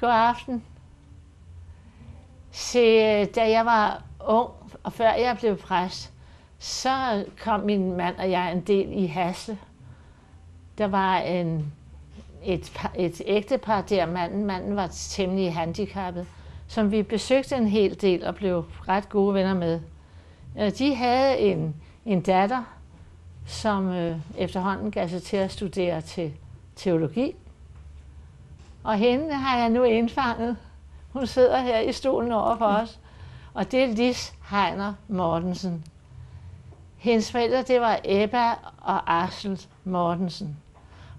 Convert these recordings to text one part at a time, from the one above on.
God aften. Se, øh, da jeg var ung, og før jeg blev præst, så kom min mand og jeg en del i Hasle. Der var en, et, et ægtepar der, manden, manden var temmelig handicappet, som vi besøgte en hel del og blev ret gode venner med. Øh, de havde en, en datter, som øh, efterhånden gav sig til at studere til teologi. Og hende har jeg nu indfanget. Hun sidder her i stolen over for os. Og det er Lis Heiner Mortensen. Hendes forældre, det var Ebba og Arsel Mortensen.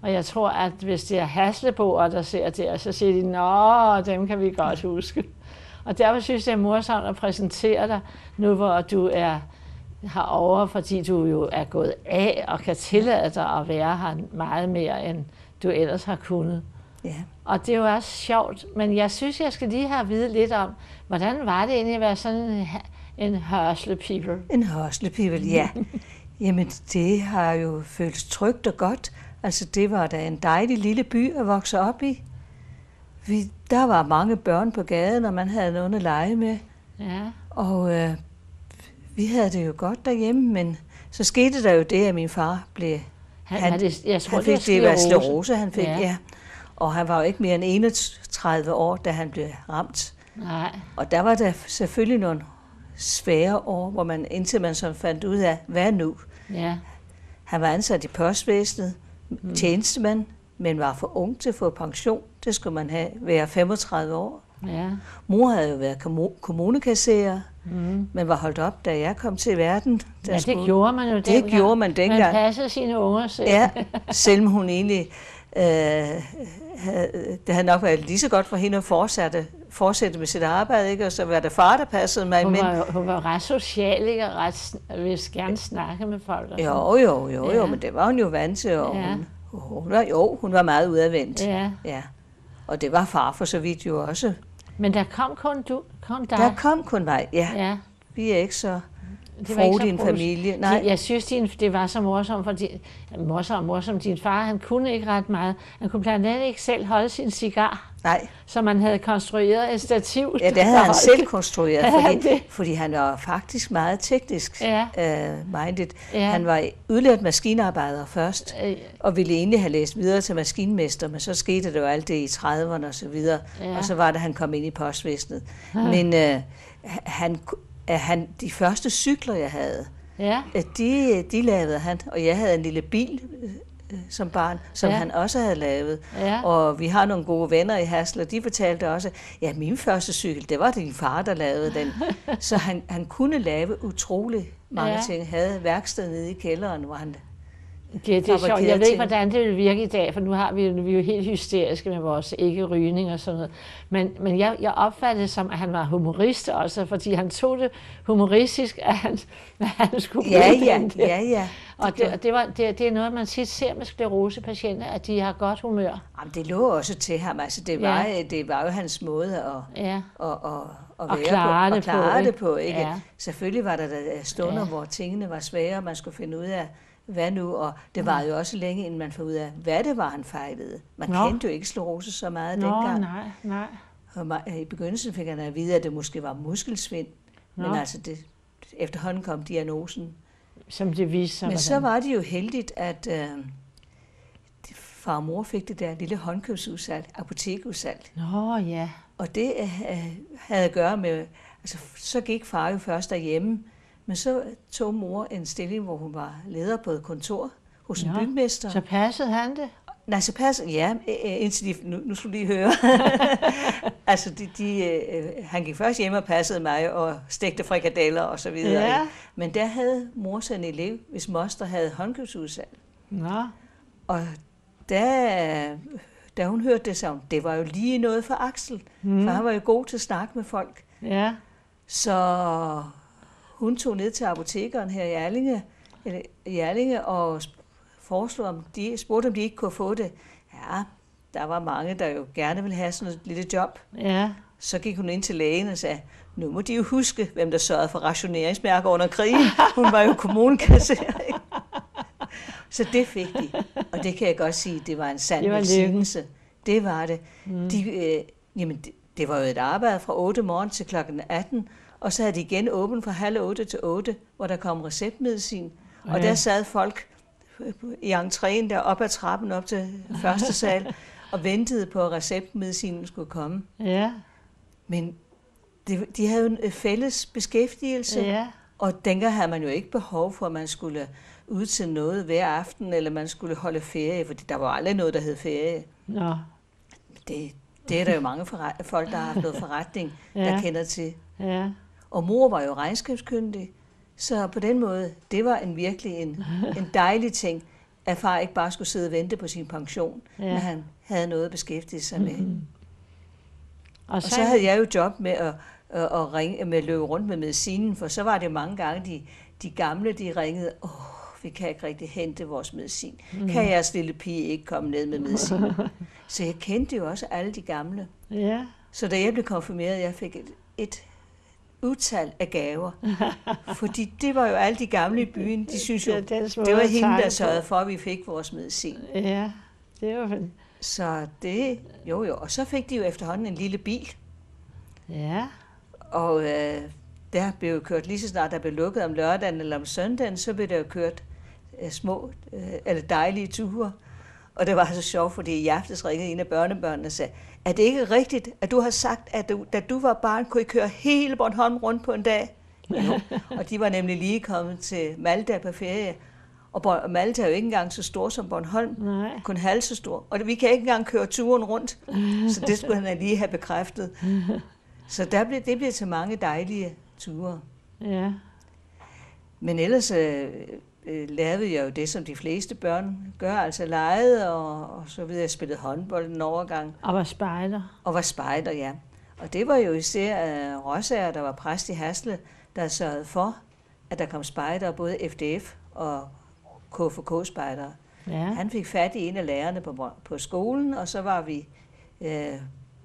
Og jeg tror, at hvis det er Hasleboer, der ser det, så siger de, nå, dem kan vi godt huske. Og derfor synes jeg, det er morsomt at præsentere dig, nu hvor du er herovre, fordi du jo er gået af og kan tillade dig at være her meget mere, end du ellers har kunnet. Ja. Og det er jo også sjovt, men jeg synes, jeg skal lige have at vide lidt om, hvordan var det egentlig at være sådan en, en people? En hørslepivel, ja. Jamen, det har jo føltes trygt og godt. Altså, det var da en dejlig lille by at vokse op i. Vi, der var mange børn på gaden, og man havde nogen at lege med. Ja, Og øh, vi havde det jo godt derhjemme, men så skete der jo det, at min far blev... han, Han- det, jeg tror, han fik det, var sklerose, han fik, Ja. ja. Og han var jo ikke mere end 31 år, da han blev ramt. Nej, Og der var der selvfølgelig nogle svære år, hvor man indtil man så fandt ud af, hvad nu? ja, Han var ansat i postvæsenet, mm. tjenestemand, men var for ung til at få pension. Det skulle man have, være 35 år. ja, Mor havde jo været kommu- kommunekasserer, mm. men var holdt op, da jeg kom til verden. Der ja det gjorde man jo Det dengang. gjorde man dengang. Man passede sine unger selv. Ja, selvom hun egentlig... Øh, havde, det havde nok været lige så godt for hende at fortsætte, fortsætte med sit arbejde, ikke? og så var det far, der passede mig. Hun var, jo- hun var ret social, ikke? Og ret, ville gerne snakke med folk. Og jo, jo, jo, jo, Ja. men det var hun jo vant til. Og Ja. hun, hun var, jo, hun var meget udadvendt. Ja, Ja. Og det var far for så vidt jo også. men der kom kun du, kun dig. Der kom kun mig. Ja, Ja, vi er ikke så det var ikke pros- familie. De, Nej, jeg synes, din, det var så morsomt, fordi morsom, morsom, din far, han kunne ikke ret meget. Han kunne blandt andet ikke selv holde sin cigar, nej. så man havde konstrueret et stativ. Ja, det havde han selv konstrueret, fordi, det? fordi han var faktisk meget teknisk Ja. uh, minded. Ja. Han var udlært maskinarbejder først, Øh, og ville egentlig have læst videre til maskinmester, men så skete det jo alt det i 30'erne og så videre, Ja. og så var det, han kom ind i postvæsenet. Men uh, han, uh, han, de første cykler, jeg havde, Ja, uh, de, de lavede han, og jeg havde en lille bil uh, som barn, som Ja. han også havde lavet. Ja. Og vi har nogle gode venner i Hasle, og de fortalte også, ja, min første cykel, det var din far, der lavede den. Så han, han kunne lave utrolig mange Ja. ting. Havde værksted nede i kælderen, hvor han... det, det er sjovt. Jeg ved ikke, hvordan det vil virke i dag, for nu har vi, vi er jo helt hysteriske med vores ikke-rygning og sådan noget. Men, men jeg, jeg opfattede det som, at han var humorist også, fordi han tog det humoristisk, at han, at han skulle Ja, ja, der. ja, ja. Og det, og det, var, det, det er noget, man tit ser med sklerosepatienter, at de har godt humør. Jamen, det lå også til ham. Altså, det, Ja. var, det var jo hans måde at, Ja, at, at, at, Og være klare på. det at klare på, det på. Ikke? Ja. Selvfølgelig var der da stunder, ja. hvor tingene var svære, og man skulle finde ud af, hvad nu? Og det var jo også længe, inden man fandt ud af, hvad det var, han fejlede. Man Nå. kendte jo ikke sklerose så meget Nå, dengang. nej, nej. Og I begyndelsen fik han at vide, at det måske var muskelsvind. Men Nå. altså, det, efterhånden kom diagnosen. Som det viste sig. Men så var det jo heldigt, at øh, far og mor fik det der lille håndkøbsudsalg, apotekudsalg. Nå, ja. Og det øh, havde at gøre med, altså så gik far jo først derhjemme, men så tog mor en stilling, hvor hun var leder på et kontor hos en Nå, bygmester. Så passede han det? Nej, så pas, ja, øh, øh, indtil de, nu, nu skulle lige høre. altså, de, de, øh, han gik først hjem og passede mig og stegte frikadeller og så videre. Ja. Men der havde mor så en elev, hvis moster havde håndkøbsudsalg. Nå, Og da, da hun hørte det, sagde hun, det var jo lige noget for Axel. Mm. For han var jo god til at snakke med folk. ja. Så hun tog ned til apotekeren her i Erlinge, eller i Erlinge og foreslog, om de, spurgte, om de ikke kunne få det. Ja, der var mange, der jo gerne ville have sådan et lille job. Ja, Så gik hun ind til lægen og sagde, nu må de jo huske, hvem der sørgede for rationeringsmærker under krigen. Hun var jo kommunekasserer. Så det fik de. Og det kan jeg godt sige, det var en sand velsignelse. Det var det. Mm. De, øh, Jamen, det, det var jo et arbejde fra 8 morgen til klokken 18, og så havde de igen åbent fra halv 8 til 8, hvor der kom receptmedicin. Og Ja. der sad folk i entréen der op ad trappen op til første sal og ventede på, at receptmedicinen skulle komme. Ja, Men det, de havde jo en øh, fælles beskæftigelse, ja, og dengang havde man jo ikke behov for, at man skulle ud til noget hver aften, eller man skulle holde ferie, fordi der var aldrig noget, der hed ferie. nå, Det, det er der jo mange forret- folk, der har haft noget forretning, ja. der kender til. ja, Og mor var jo regnskabskyndig, så på den måde, det var en virkelig en, en dejlig ting, at far ikke bare skulle sidde og vente på sin pension, ja. Men han havde noget at beskæftige sig med. Mm-hmm. og Og så havde jeg jo job med at, at, at ringe, med at løbe rundt med medicinen, for så var det mange gange, de, de gamle, de ringede, åh, vi kan ikke rigtig hente vores medicin. Mm. Kan jeres lille pige ikke komme ned med medicin? så jeg kendte jo også alle de gamle. Ja, Så da jeg blev konfirmeret, jeg fik et, et utal af gaver. Fordi det var jo alle de gamle i byen, de synes jo, Det deres det var hende, der sørgede for, at vi fik vores medicin. ja, det var Så det, jo jo, og så fik de jo efterhånden en lille bil. ja, Og øh, der blev jo kørt lige så snart der blev lukket om lørdagen eller om søndagen, så blev der jo kørt øh, små øh, eller dejlige ture. Og det var så sjovt, fordi i aftes ringede en af børnebørnene og sagde, er det ikke rigtigt, at du har sagt, at du, da du var barn, kunne I køre hele Bornholm rundt på en dag? Jo. Og de var nemlig lige kommet til Malta på ferie. Og Malta er jo ikke engang så stor som Bornholm, nej, kun halv så stor. Og vi kan ikke engang køre turen rundt, så det skulle han lige have bekræftet. Så der blev, det blev til mange dejlige ture. ja, Men ellers øh, øh, lavede jeg jo det, som de fleste børn gør, altså legede og, og så videre. Jeg spillede håndbold en overgang og var spejder. og var spejder, ja. Og det var jo især uh, Rosager, der var præst i Hasle, der sørgede for, at der kom spejdere, både FDF og KFK-spejdere. Ja, Han fik fat i en af lærerne på, på skolen, og så var vi øh,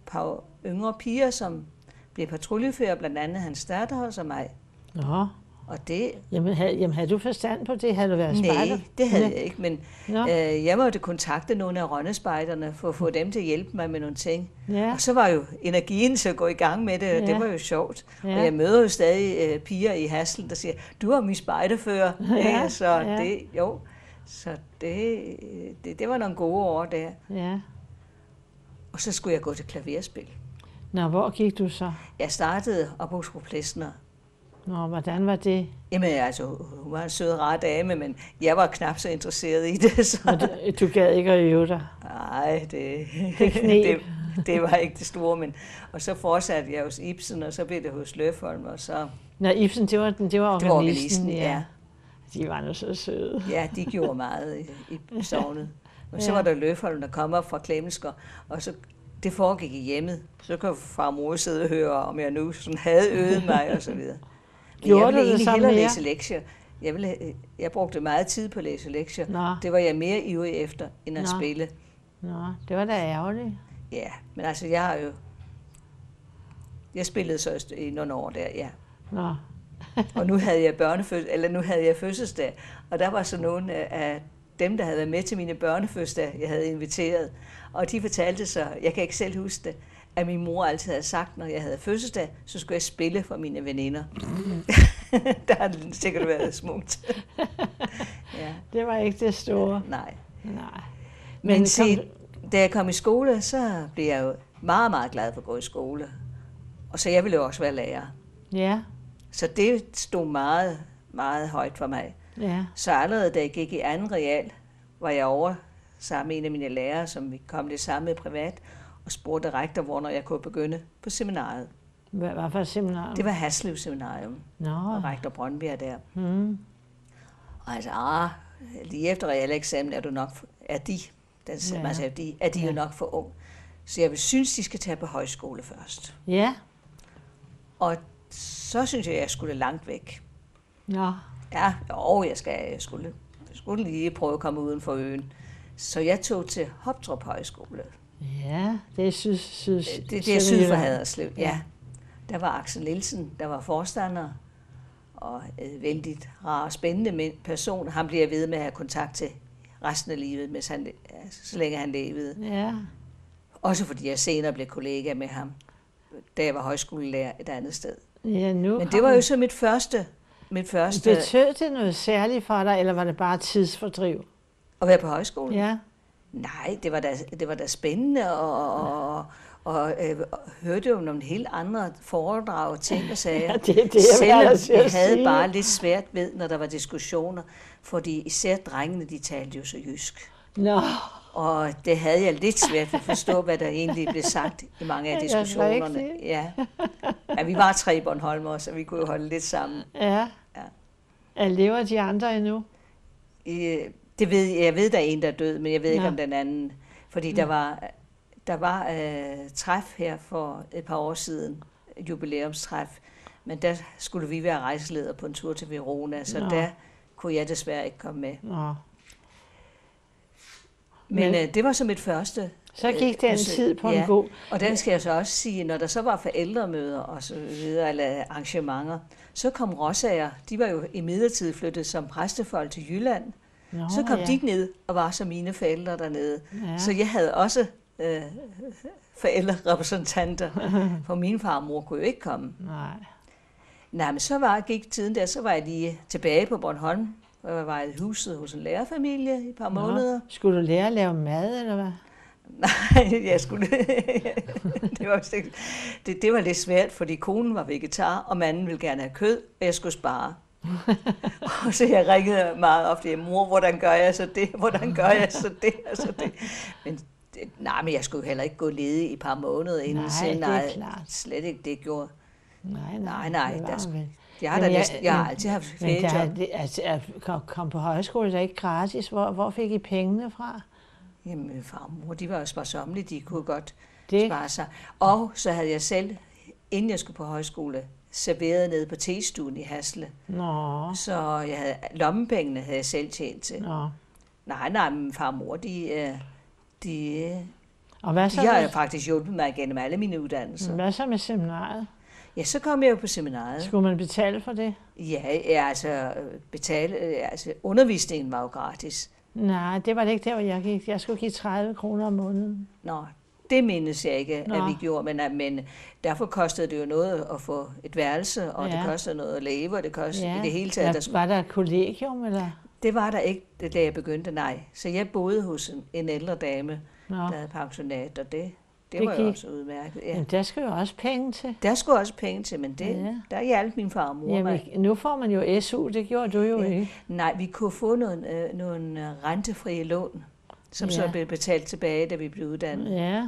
par yngre piger, som blev patruljefører, blandt andet hans datter og mig. nå, Og det, jamen havde, jamen havde du forstand på det? Havde du været spejder? nej, det havde jeg ikke, men Nå, øh, jeg måtte kontakte nogle af rønnespejderne for at få dem til at hjælpe mig med nogle ting. ja, Og så var jo energien til at gå i gang med det, og det Ja. var jo sjovt. Ja. Og jeg møder jo stadig øh, piger i Haslen, der siger, du er min spejderfører. Ja, Ja, så ja. det, jo, så det, det, det var nogle gode år der. ja. Og så skulle jeg gå til klaverspil. Nå, hvor gik du så? Jeg startede op hos fru Plesner. Nå, hvordan var det? Jamen altså, hun var en sød, rar dame, men jeg var knap så interesseret i det. Så. Og du, du gad ikke at øve dig? Nej, det, Det det, det var ikke det store. Men, og så fortsatte jeg hos Ibsen, og så blev det hos Løfholm, og så Nå, Ibsen, det var, det var det var organisten. organisten, ja. De var nu så søde. Ja, de gjorde meget i, i sovnet. Og så Ja. var der Løfholm, der kom op fra Klemmensker, og så det foregik i hjemmet. Så kunne far og mor sidde og høre, om jeg nu sådan havde øvet mig og så videre. Gjorde jeg ville det egentlig hellere mere? læse lektier. Jeg, ville, jeg brugte meget tid på at læse lektier. Nå, Det var jeg mere ivrig efter, end at Nå. spille. nå, det var da ærgerligt. Ja, men altså jeg har jo... Jeg spillede så i nogle år der, ja. Nå, Og nu havde jeg børnefødsel, eller nu havde jeg fødselsdag, og der var så nogle af dem, der havde været med til mine børnefødselsdag, jeg havde inviteret. Og de fortalte så, jeg kan ikke selv huske det, at min mor altid havde sagt, når jeg havde fødselsdag, så skulle jeg spille for mine veninder. der har det sikkert været smukt. ja, det var ikke det store. nej. Nej. Men, kom se, du- da jeg kom i skole, så blev jeg jo meget, meget glad for at gå i skole. Og så jeg ville jo også være lærer. Ja, Så det stod meget, meget højt for mig. ja, Så allerede da jeg gik i anden real, var jeg over sammen med en af mine lærere, som vi kom det samme privat, og spurgte rektor, hvornår jeg kunne begynde på seminariet. hvad var for et seminar? Det var Haslev Seminarium, Nå, og rektor Brøndbjerg der. hmm. Og altså, ah, lige efter realeksamen er du nok, er de, den, Ja. ja. man siger, de, er de Ja. jo nok for ung. Så jeg vil synes, de skal tage på højskole først. ja, Og så synes jeg, jeg skulle langt væk. nå, Ja, jo, jeg, skal, jeg, skulle, jeg skulle lige prøve at komme uden for øen. Så jeg tog til Hoptrup Højskole. Ja, det er syd, syd, Det, det er syd for. Haderslev, ja. Ja. Der var Axel Nielsen, der var forstander, og en vældig rar og spændende person. Han bliver ved med at have kontakt til resten af livet, mens han, så længe han levede. Ja, Også fordi jeg senere blev kollega med ham, da jeg var højskolelærer et andet sted. Ja, nu Men det var jo så mit første, mit første Betød det noget særligt for dig, eller var det bare tidsfordriv? at være på højskole. Ja. Nej, det var da, det var da spændende, og, og, og øh, hørte jo nogle helt andre foredrag og ting og sager. Ja, det er det, jeg Selvom altså havde sige. bare lidt svært ved, når der var diskussioner, fordi især drengene, de talte jo så jysk. Nå, Og det havde jeg lidt svært ved at forstå, hvad der egentlig blev sagt i mange af Ja, diskussionerne. Ja. ja, vi var tre Bornholmer, så vi kunne jo holde lidt sammen. ja. Ja. ja. Lever de andre endnu? Øh, Det ved, jeg ved, der er en, der er død, men jeg ved ikke Nå. om den anden. Fordi der var, der var øh, træf her for et par år siden, jubilæumstræf, men der skulle vi være rejseleder på en tur til Verona, så Nå. der kunne jeg desværre ikke komme med. Nå. Men, Men- øh, det var som et første. Så gik den øh, tid på ja. en god... Og der skal jeg så også sige, når der så var forældremøder og så videre, eller arrangementer, så kom Rosager, de var jo i midlertid flyttet som præstefolk til Jylland, Nå, så kom ja. de ned og var som mine forældre dernede. Ja. Så jeg havde også øh, forældrerepræsentanter, for min far og mor kunne jo ikke komme. Nej. Nej, men så var, gik tiden der, så var jeg lige tilbage på Bornholm, og jeg var i huset hos en lærerfamilie i et par Nå. måneder. Skulle du lære at lave mad, eller hvad? Nej, jeg skulle... det, var, det, det var lidt svært, fordi konen var vegetar, og manden ville gerne have kød, og jeg skulle spare. og så jeg ringede meget ofte mor, hvordan gør jeg så det? Hvordan gør jeg så det? Og så det? Men, det, nej, men jeg skulle jo heller ikke gå ledig i et par måneder inden. Nej, siden. det er klart. slet ikke det gjorde. Nej, Nej, nej, det der vel- Jeg har, Men da jeg- næsten, jeg har men- altid haft Men der, feriejob. er altså, at kom, kom på højskole, er ikke gratis. Hvor, hvor fik I pengene fra? Jamen, far og mor, de var jo sparsommelige, de kunne godt Det, spare sig. Og så havde jeg selv, inden jeg skulle på højskole, serveret nede på testuen i Hasle. nå, Så jeg havde, lommepengene havde jeg selv tjent til. nå. Nej, nej, men far og mor, de, øh, de, Og hvad så, de har jo med, faktisk hjulpet mig gennem alle mine uddannelser. hvad så med seminariet? Ja, så kom jeg jo på seminariet. Skulle man betale for det? Ja, ja altså, betale, altså, undervisningen var jo gratis. Nej, det var det ikke der, hvor jeg gik. Jeg skulle give 30 kroner om måneden. Nå, det mindes jeg ikke, Nå. at vi gjorde, men, men derfor kostede det jo noget at få et værelse, og ja. Ja. det kostede noget at leve, og det kostede ja. i det hele taget. Der Der, skulle, var der et kollegium, eller? det var der ikke, da jeg begyndte, nej. Så jeg boede hos en, en ældre dame, Nå, der havde pensionat, og det, det, Det var jo gik. også udmærket. Ja. men der skal jo også penge til. Der skulle også penge til, men det, Ja. ja. der hjalp min far og mor mig. Jamen, nu får man jo SU, det gjorde du jo Ja. ikke. Nej, vi kunne få nogle, øh, nogle rentefrie lån, som ja. så blev betalt tilbage, da vi blev uddannet. Ja,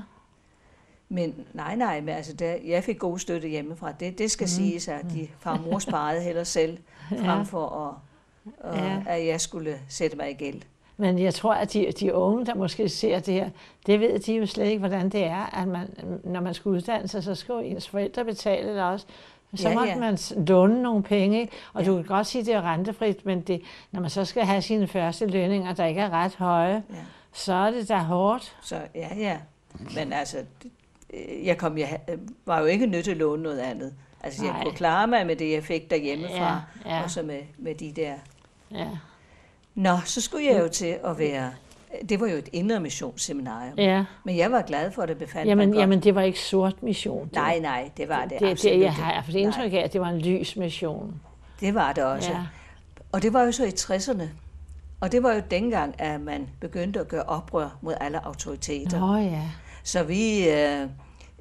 Men nej, nej, men altså, der, jeg fik god støtte hjemmefra. Det, det skal mm. siges, at de far og mor sparede heller selv, frem for at, og, Ja. at jeg skulle sætte mig i gæld. men jeg tror, at de, de unge, der måske ser det her, det ved de jo slet ikke, hvordan det er, at man, når man skal uddanne sig, så skal ens forældre betale det også. Så Ja, måtte ja. man låne nogle penge, ikke? og Ja. du kan godt sige, at det er rentefrit, men det, når man så skal have sine første lønninger, der ikke er ret høje, Ja. Så er det da hårdt. Så ja, ja. Men altså, øh, jeg kom, jeg ha- var jo ikke nødt til at låne noget andet. Altså, jeg Nej. kunne klare mig med det, jeg fik derhjemmefra, Ja, ja. og så med, med de der. Ja. Nå, så skulle jeg jo til at være... Det var jo et indre missionsseminarium. ja. Men jeg var glad for, at det befandt Jamen, mig jamen, det var ikke sort mission. Det, Nej, nej, det var det, det, det, absolut det jeg har jeg fået indtryk af, at det var en lys mission. Det var det også. Ja. Og det var jo så i 60'erne. Og det var jo dengang, at man begyndte at gøre oprør mod alle autoriteter. Nå ja. Så vi øh,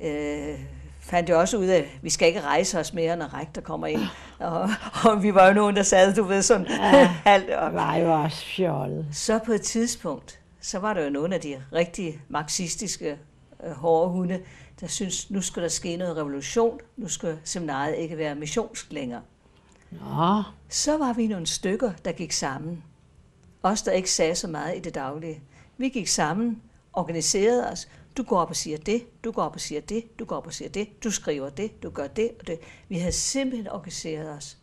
øh, fandt jo også ud af, at vi skal ikke rejse os mere, når rektor kommer ind. Og, og vi var jo nogen, der sad, du ved, sådan Ja. halvt op. Var jo også fjollet. Så på et tidspunkt, så var der jo nogle af de rigtig marxistiske øh, hårde hunde, der syntes, nu skulle der ske noget revolution, nu skulle seminariet ikke være missionsk længere. Nå, Så var vi nogle stykker, der gik sammen. Os, der ikke sagde så meget i det daglige. Vi gik sammen, organiserede os. Du går op og siger det, du går op og siger det, du går op og siger det, du skriver det, du gør det og det. Vi havde simpelthen organiseret os.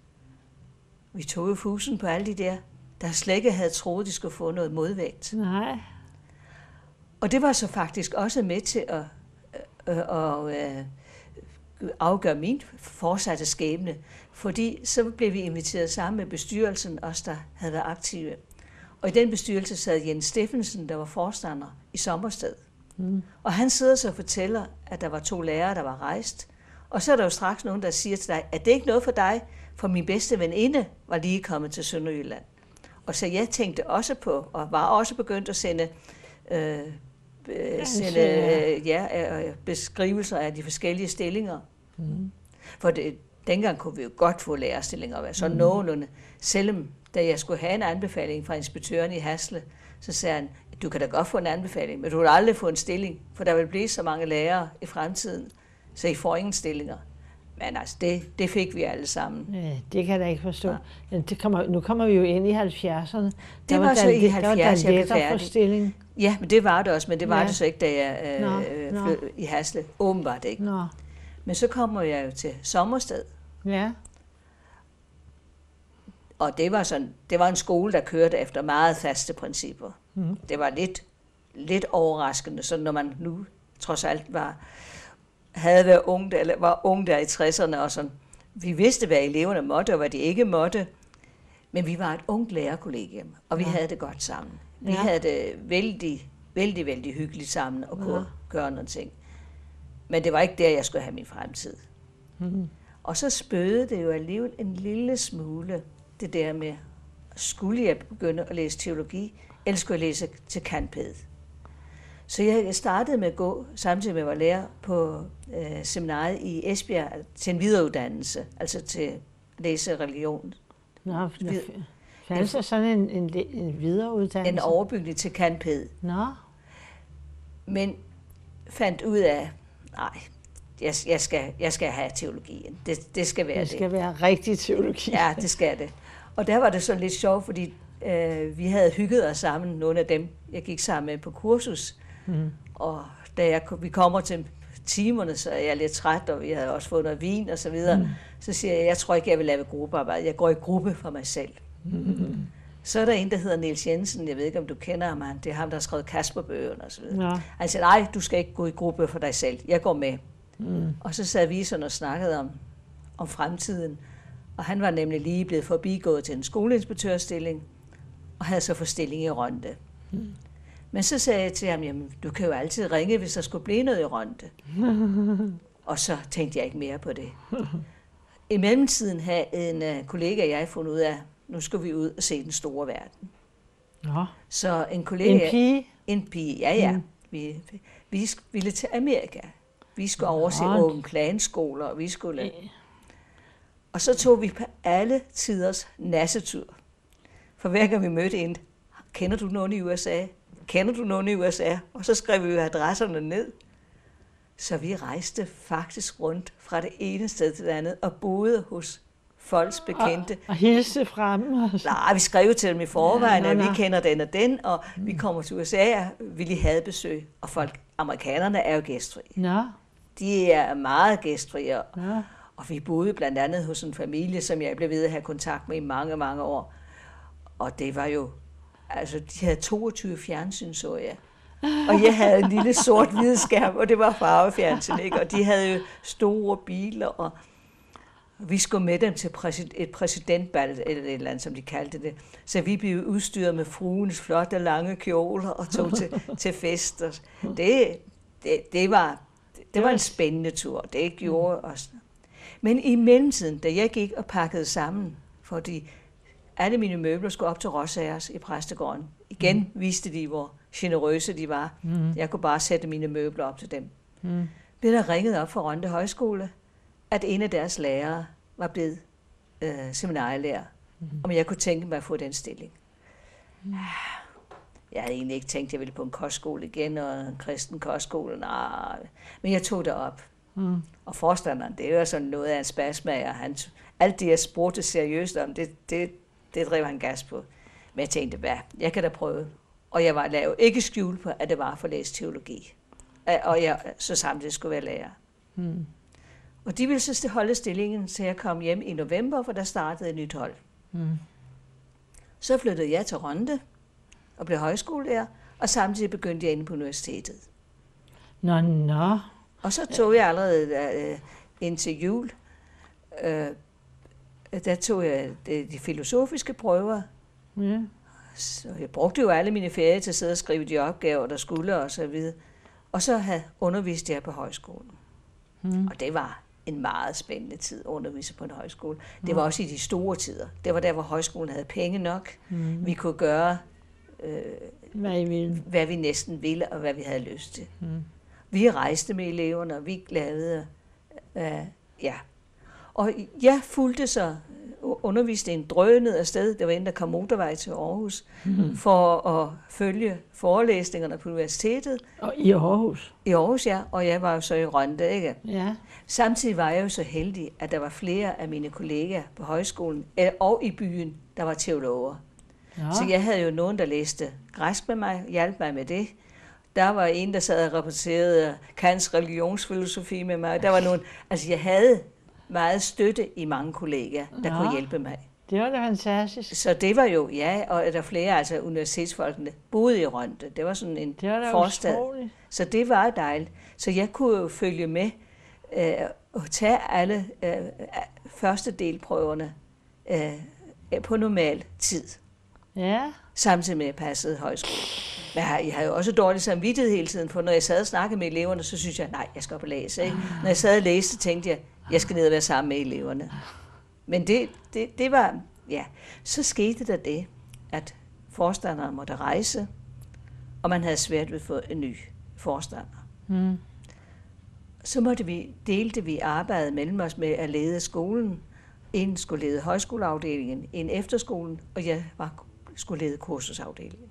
Vi tog jo fusen på alle de der, der slet ikke havde troet, de skulle få noget modvægt. nej. Og det var så faktisk også med til at, øh, øh, øh, afgøre min fortsatte skæbne, fordi så blev vi inviteret sammen med bestyrelsen, os der havde været aktive. Og i den bestyrelse sad Jens Steffensen, der var forstander i Sommersted. Mm. Og han sidder så og fortæller, at der var to lærere, der var rejst. Og så er der jo straks nogen, der siger til dig, at det ikke noget for dig, for min bedste veninde var lige kommet til Sønderjylland. Og så jeg tænkte også på, og var også begyndt at sende, øh, øh, sende øh, ja, øh, beskrivelser af de forskellige stillinger. Mm. For det, dengang kunne vi jo godt få lærerstillinger, være så mm. nogenlunde. Selvom da jeg skulle have en anbefaling fra inspektøren i Hasle, så sagde han, du kan da godt få en anbefaling, men du vil aldrig få en stilling, for der vil blive så mange lærere i fremtiden, så I får ingen stillinger. Men altså, det, det fik vi alle sammen. Ja, det kan jeg da ikke forstå. Ja. Det kommer, nu kommer vi jo ind i 70'erne. Det var, var så der, i 70, der jeg blev færdig. Stilling. Ja, men det var det også, men det var ja. det så ikke, da jeg øh, Nå, flød Nå. i Hasle. Åbenbart ikke. Nå. Men så kommer jeg jo til Sommersted. Ja. Og det var, sådan, det var en skole, der kørte efter meget faste principper. Mm. Det var lidt, lidt overraskende, så når man nu trods alt var, havde været ung, eller var ung der i 60'erne og sådan. Vi vidste, hvad eleverne måtte og hvad de ikke måtte, men vi var et ungt lærerkollegium, og vi ja. havde det godt sammen. Vi ja. havde det vældig, vældig, vældig hyggeligt sammen og kunne ja. gøre nogle ting. Men det var ikke der, jeg skulle have min fremtid. Mm. Og så spøgede det jo alligevel en lille smule, det der med, skulle jeg begynde at læse teologi, eller skulle jeg læse til kantpæd? Så jeg startede med at gå, samtidig med at være lærer på øh, seminariet i Esbjerg, til en videreuddannelse, altså til at læse religion. Nå, Fandt der sådan en, en, en videreuddannelse? En overbygning til kantpæd. Nå. Men fandt ud af, nej, jeg, jeg, skal, jeg skal have teologien. Det, det skal være det. Det skal være rigtig teologi. Ja, det skal det. Og der var det så lidt sjovt, fordi øh, vi havde hygget os sammen, nogle af dem, jeg gik sammen med på kursus. Mm. Og da jeg, vi kommer til timerne, så er jeg lidt træt, og vi havde også fået noget vin og så videre. Mm. Så siger jeg, jeg tror ikke, jeg vil lave gruppearbejde. Jeg går i gruppe for mig selv. Mm. Så er der en, der hedder Niels Jensen, jeg ved ikke, om du kender ham, det er ham, der har skrevet Kasperbøgerne og så videre. Ja. Han siger, nej, du skal ikke gå i gruppe for dig selv, jeg går med. Mm. Og så sad vi sådan og snakkede om, om fremtiden, og han var nemlig lige blevet forbigået til en skoleinspektørstilling, og havde så fået stilling i Rønde. Mm. Men så sagde jeg til ham, jamen, du kan jo altid ringe, hvis der skulle blive noget i Rønde. og så tænkte jeg ikke mere på det. I mellemtiden havde en uh, kollega og jeg fundet ud af, nu skal vi ud og se den store verden. Ja. Så en kollega... En pige? En pige, ja ja. Mm. Vi, vi ville til Amerika. Vi skulle overse Åben Planskoler, og vi skulle... Og så tog vi på alle tiders nassetur. For hver gang vi mødte en, kender du nogen i USA? Kender du nogen i USA? Og så skrev vi adresserne ned. Så vi rejste faktisk rundt fra det ene sted til det andet og boede hos folks bekendte. Og, og hilse frem. Nej, vi skrev til dem i forvejen, ja, at vi kender den og den, og mm. vi kommer til USA og vi lige havde besøg. Og folk, amerikanerne er jo gæstfri. Ja. De er meget gæstfri. Ja. Og vi boede blandt andet hos en familie, som jeg blev ved at have kontakt med i mange, mange år. Og det var jo, altså de havde 22 fjernsyn, så jeg. Og jeg havde en lille sort-hvid skærm, og det var farvefjernsyn, ikke? Og de havde jo store biler, og vi skulle med dem til præsid- et præsidentbal, eller et eller andet, som de kaldte det. Så vi blev udstyret med fruens flotte, lange kjoler og tog til, til fester. Det, det, det, var, det var en spændende tur. Det gjorde os. Men i mellemtiden, da jeg gik og pakkede sammen, fordi alle mine møbler skulle op til Rosagers i præstegården. Igen mm. viste de, hvor generøse de var. Mm. Jeg kunne bare sætte mine møbler op til dem. Mm. Blev der ringet op fra Rønde Højskole, at en af deres lærere var blevet øh, seminarielærer, mm. om jeg kunne tænke mig at få den stilling. Mm. Jeg havde egentlig ikke tænkt, at jeg ville på en kostskole igen, og en kristen kostskole, nej. Men jeg tog det op. Mm. Og forstanderen, det er jo sådan noget af en spasmager. Han, alt det, jeg spurgte seriøst om, det, det, det drev han gas på. Men jeg tænkte, hvad, jeg kan da prøve. Og jeg var lavet ikke skjult på, at det var for læse teologi. Og jeg så samtidig skulle være lærer. Mm. Og de ville så holde stillingen, så jeg kom hjem i november, for der startede et nyt hold. Mm. Så flyttede jeg til Ronde og blev højskolelærer, og samtidig begyndte jeg inde på universitetet. Nå, nå. Og så tog jeg allerede uh, ind til jul, uh, der tog jeg de, de filosofiske prøver. Ja. Så jeg brugte jo alle mine ferier til at sidde og skrive de opgaver, der skulle og så videre. Og så havde undervist jeg på højskolen. Mm. Og det var en meget spændende tid at undervise på en højskole. Det var også i de store tider. Det var der, hvor højskolen havde penge nok. Mm. Vi kunne gøre, øh, Hvad I vil. hvad vi næsten ville, og hvad vi havde lyst til. Mm. Vi rejste med eleverne, og vi lavede, øh, ja. Og jeg fulgte så undervisningen drønede afsted. Det var inden der kom motorvej til Aarhus, mm. for at følge forelæsningerne på universitetet. Og i Aarhus. I Aarhus, ja, og jeg var jo så i Rønde, ikke? Ja. Samtidig var jeg jo så heldig, at der var flere af mine kollegaer på højskolen øh, og i byen, der var teologer. Nå. Så jeg havde jo nogen, der læste græsk med mig, hjalp mig med det. Der var en, der sad og rapporterede Kants religionsfilosofi med mig. Der var nogen, altså jeg havde meget støtte i mange kollegaer, der Nå. kunne hjælpe mig. Det var da fantastisk. Så det var jo, ja, og der flere, altså universitetsfolkene, boede i Rønde. Det var sådan en Det var da forstad. utroligt. Så det var dejligt. Så jeg kunne jo følge med øh, og tage alle øh, første delprøverne øh, på normal tid, Ja. Samtidig med at jeg passede højskole. Men jeg, havde jo også dårlig samvittighed hele tiden, for når jeg sad og snakkede med eleverne, så synes jeg, nej, jeg skal op og læse. Ikke? Når jeg sad og læste, tænkte jeg, jeg skal ned og være sammen med eleverne. Men det, det, det var, ja, så skete der det, at forstanderen måtte rejse, og man havde svært ved at få en ny forstander. Mm. Så måtte vi, delte vi arbejdet mellem os med at lede skolen. En skulle lede højskoleafdelingen, en efterskolen, og jeg var, skulle lede kursusafdelingen.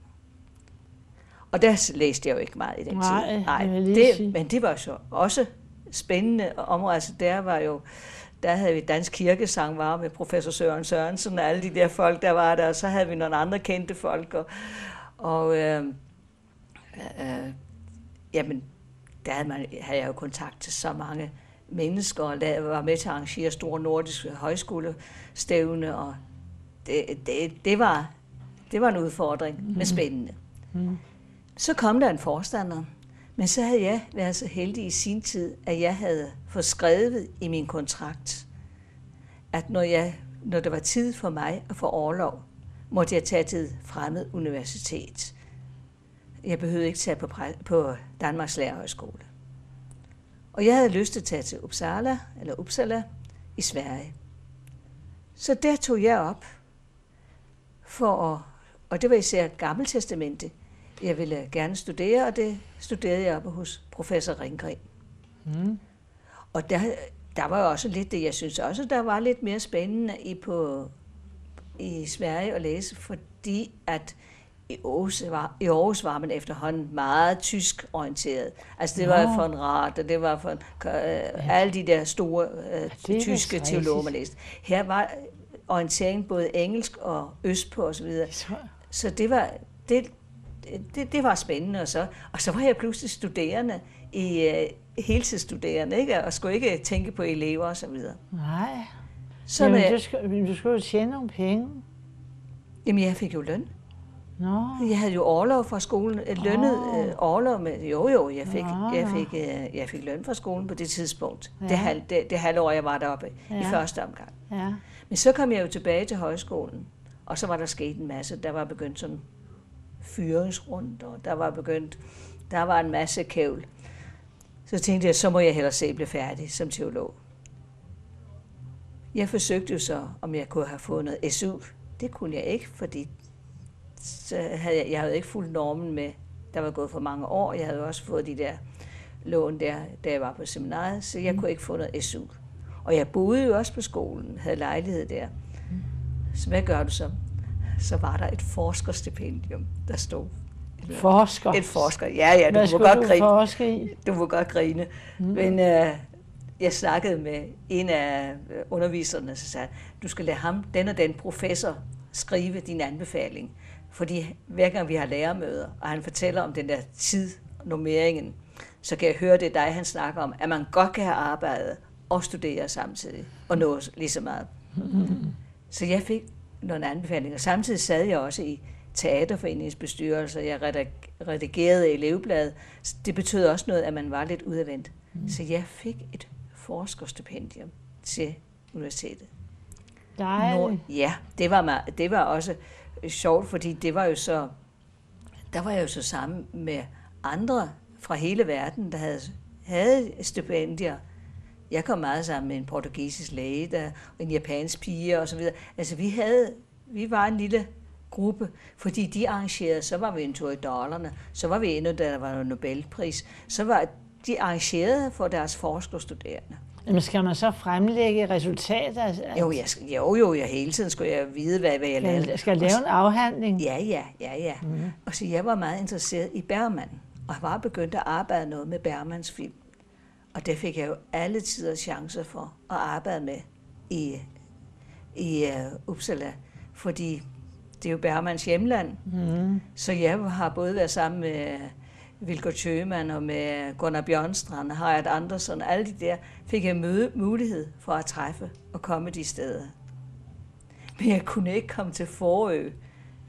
Og der læste jeg jo ikke meget i den Nej, tid. sige. det, men det var så også spændende område. Altså der var jo, der havde vi Dansk Kirkesang var med professor Søren Sørensen og alle de der folk, der var der, og så havde vi nogle andre kendte folk, og, og øh, øh, jamen, der havde, man, havde jeg jo kontakt til så mange mennesker, og der var med til at arrangere store nordiske højskolestævne, og det, det, det, var, det var en udfordring, mm. men spændende. Mm. Så kom der en forstander, men så havde jeg været så heldig i sin tid, at jeg havde fået skrevet i min kontrakt, at når, jeg, når det var tid for mig at få overlov, måtte jeg tage til et fremmed universitet. Jeg behøvede ikke tage på, på Danmarks Lærerhøjskole. Og jeg havde lyst til at tage til Uppsala, eller Uppsala i Sverige. Så der tog jeg op for at, og det var især Gammeltestamentet, jeg ville gerne studere, og det studerede jeg oppe hos professor Ringgren. Mm. Og der, der var jo også lidt det, jeg synes også, der var lidt mere spændende i, på, i Sverige at læse, fordi at i Aarhus, var, i Aarhus var man efterhånden meget tysk orienteret. Altså det var Nå. for en rat, og det var for en, øh, alle de der store øh, er tyske teologer, man læste. Her var orientering både engelsk og østpå osv. Så, det var, det, det, det var spændende. Og så, og så var jeg pludselig studerende, i uh, heltidsstuderende, ikke? og skulle ikke tænke på elever og så videre. nej. Så Jamen, du, jeg, skal, men du skulle jo tjene nogle penge. jamen, jeg fik jo løn. Nå, Jeg havde jo overlov fra skolen, øh, lønnet Åh. øh, overlov med, jo jo, jeg fik, Nå, jeg, fik, øh, jeg fik løn fra skolen på det tidspunkt. Ja. Det, halv, det, det halvår, jeg var deroppe ja. i første omgang. ja. Men så kom jeg jo tilbage til højskolen, og så var der sket en masse. Der var begyndt sådan fyringsrundt, og der var begyndt, der var en masse kævl. Så tænkte jeg, så må jeg hellere se blive færdig som teolog. Jeg forsøgte jo så, om jeg kunne have fået noget SU. Det kunne jeg ikke, fordi så havde jeg, jeg havde ikke fulgt normen med. Der var gået for mange år. Jeg havde også fået de der lån der, da jeg var på seminariet, så jeg kunne ikke få noget SU. Og jeg boede jo også på skolen, havde lejlighed der. Så hvad gør du så? Så var der et forskerstipendium, der stod. Forsker. Et forsker. Ja, ja, Hvad du må skulle godt du grine. forske i? Du må godt grine. Mm. Men øh, jeg snakkede med en af øh, underviserne, så sagde du skal lade ham, den og den professor, skrive din anbefaling. Fordi hver gang vi har lærermøder, og han fortæller om den der tid, nummeringen, så kan jeg høre, det dig, han snakker om, at man godt kan have arbejdet og studere samtidig, og nå lige så meget. Så jeg fik nogle anbefalinger. Samtidig sad jeg også i teaterforeningens bestyrelse, jeg redigerede elevbladet. Så Det betød også noget, at man var lidt udadvendt. Mm. Så jeg fik et forskerstipendium til universitetet. Dejligt. ja, det var, meget, det var også øh, sjovt, fordi det var jo så, der var jeg jo så sammen med andre fra hele verden, der havde, havde stipendier. Jeg kom meget sammen med en portugisisk læge, der, en japansk pige og så videre. Altså vi havde, vi var en lille gruppe, fordi de arrangerede, så var vi en tur i dollerne, så var vi endnu, da der var en Nobelpris, så var de arrangerede for deres forskerstuderende. Men skal man så fremlægge resultater? Jo, jeg, jo, jo, jeg hele tiden skulle jeg vide, hvad, hvad jeg lavede. Skal, skal jeg lave en afhandling? Ja, ja, ja, ja. Mm. Og så jeg var meget interesseret i Bergman, og var begyndt at arbejde noget med Bergmans film. Og det fik jeg jo alle tider chancer for at arbejde med i, i uh, Uppsala, fordi det er jo Bergmans hjemland. Mm. Så jeg har både været sammen med Vilko Tjøman og med Gunnar Bjørnstrand og Harald Andersen, alle de der, fik jeg møde, mulighed for at træffe og komme de steder. Men jeg kunne ikke komme til Forø,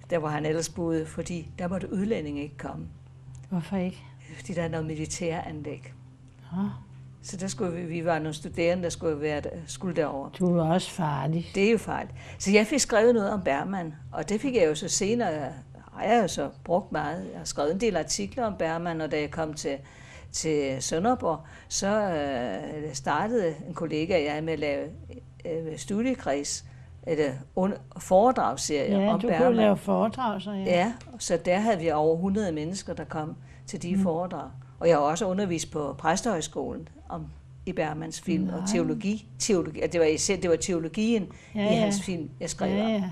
der hvor han ellers boede, fordi der måtte udlændinge ikke komme. Hvorfor ikke? Fordi der er noget militæranlæg. Ja. Så der skulle vi, vi var nogle studerende, der skulle, være, skulle derover. Du var også farlig. Det er jo farligt. Så jeg fik skrevet noget om Bergman, og det fik jeg jo så senere, har jeg jo så brugt meget. Jeg har skrevet en del artikler om Bergman, og da jeg kom til, til Sønderborg, så øh, startede en kollega og jeg med at lave øh, studiekreds, eller foredragsserie ja, om du Bergman. kunne lave foredrag, så ja. Ja, så der havde vi over 100 mennesker, der kom til de mm. foredrag. Og jeg har også undervist på Præstehøjskolen om i Bergmans film Nej. og teologi. teologi det, var især, det var teologien ja, ja. i hans film, jeg skrev ja, ja. om.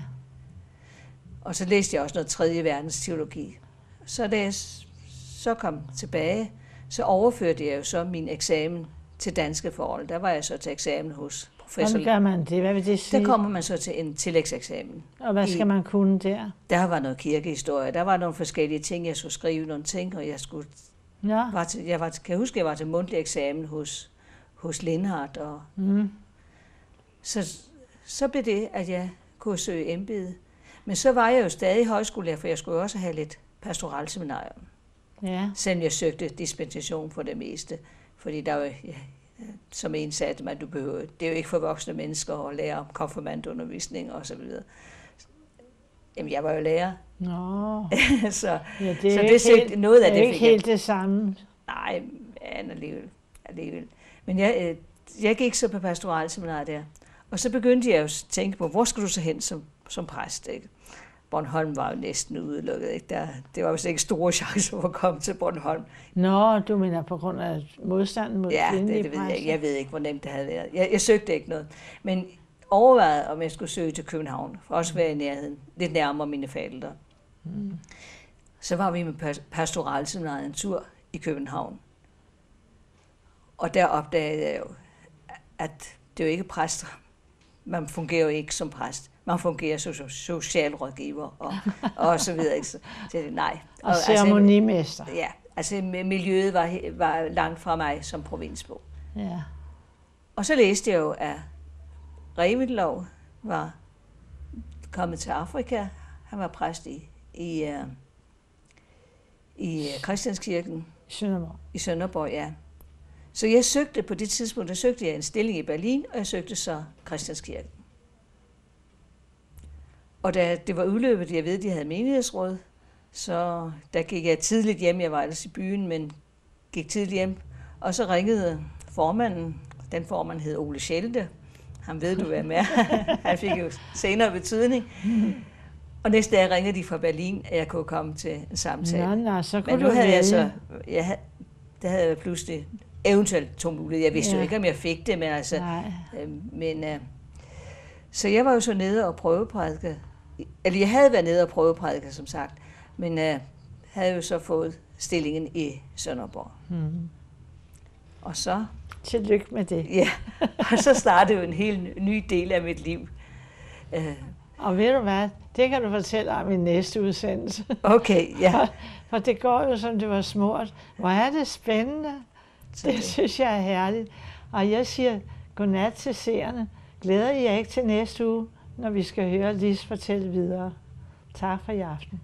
Og så læste jeg også noget tredje verdens teologi. Så da jeg så kom tilbage, så overførte jeg jo så min eksamen til danske forhold. Der var jeg så til eksamen hos professor. Hvordan gør man det? Hvad vil det sige? Der kommer man så til en tillægseksamen. Og hvad skal I, man kunne der? Der var noget kirkehistorie. Der var nogle forskellige ting, jeg skulle skrive nogle ting, og jeg skulle... Ja. Var til, jeg var, kan jeg huske, jeg var til mundtlig eksamen hos, hos Lindhardt. Og, mm. så, så blev det, at jeg kunne søge embede. Men så var jeg jo stadig højskolelærer, for jeg skulle også have lidt pastoralseminarium. Ja. Selvom jeg søgte dispensation for det meste. Fordi der var, ja, som en sagde til mig, du behøver, det er jo ikke for voksne mennesker at lære om konfirmandundervisning og så videre. Jamen, jeg var jo lærer. Nå. så, ja, det er så det søgte, helt, noget af det, det er ikke helt det samme. Nej, men alligevel. alligevel. Men jeg, øh, jeg gik så på pastoralseminaret der. Og så begyndte jeg jo at tænke på, hvor skal du så hen som, som præst? Ikke? Bornholm var jo næsten udelukket. Ikke? Der, det var jo ikke store chancer for at komme til Bornholm. Nå, du mener på grund af modstanden mod ja, det, det ved jeg. Jeg ved ikke, hvor nemt det havde været. Jeg, jeg søgte ikke noget. Men overvejede, om jeg skulle søge til København, for også være i nærheden, lidt nærmere mine forældre. Mm. Så var vi med pastoralseminaret en tur i København. Og der opdagede jeg jo, at det er jo ikke præster. Man fungerer jo ikke som præst man fungerer som socialrådgiver og, og så videre. Så, så nej. Og, og ceremonimester. Altså, ja, altså miljøet var, var langt fra mig som provinsbo. Ja. Og så læste jeg jo, at Revitlov var kommet til Afrika. Han var præst i, i, uh, i Christianskirken. I Sønderborg. I Sønderborg, ja. Så jeg søgte på det tidspunkt, der søgte jeg en stilling i Berlin, og jeg søgte så Christianskirken. Og da det var udløbet, jeg ved, de havde menighedsråd, så der gik jeg tidligt hjem. Jeg var ellers i byen, men gik tidligt hjem. Og så ringede formanden, den formand hed Ole Schelte. Han ved du, hvad med. Han fik jo senere betydning. Og næste dag ringede de fra Berlin, at jeg kunne komme til en samtale. Nå, nå, så kunne Men nu havde jeg så, jeg havde, der havde jeg pludselig eventuelt to muligheder. Jeg vidste ja. jo ikke, om jeg fik det, men altså, øh, men, øh, så jeg var jo så nede og prøveprædike eller jeg havde været nede og prøve prædike, som sagt, men øh, havde jo så fået stillingen i Sønderborg. Mm. Og så... Tillykke med det. Ja, og så startede jo en helt ny del af mit liv. Øh. Og ved du hvad, det kan du fortælle om i næste udsendelse. Okay, ja. For, for det går jo, som det var smurt. Hvor er det spændende. Det synes jeg er herligt. Og jeg siger godnat til seerne. Glæder I jer ikke til næste uge? når vi skal høre Lis fortælle videre. Tak for i aften.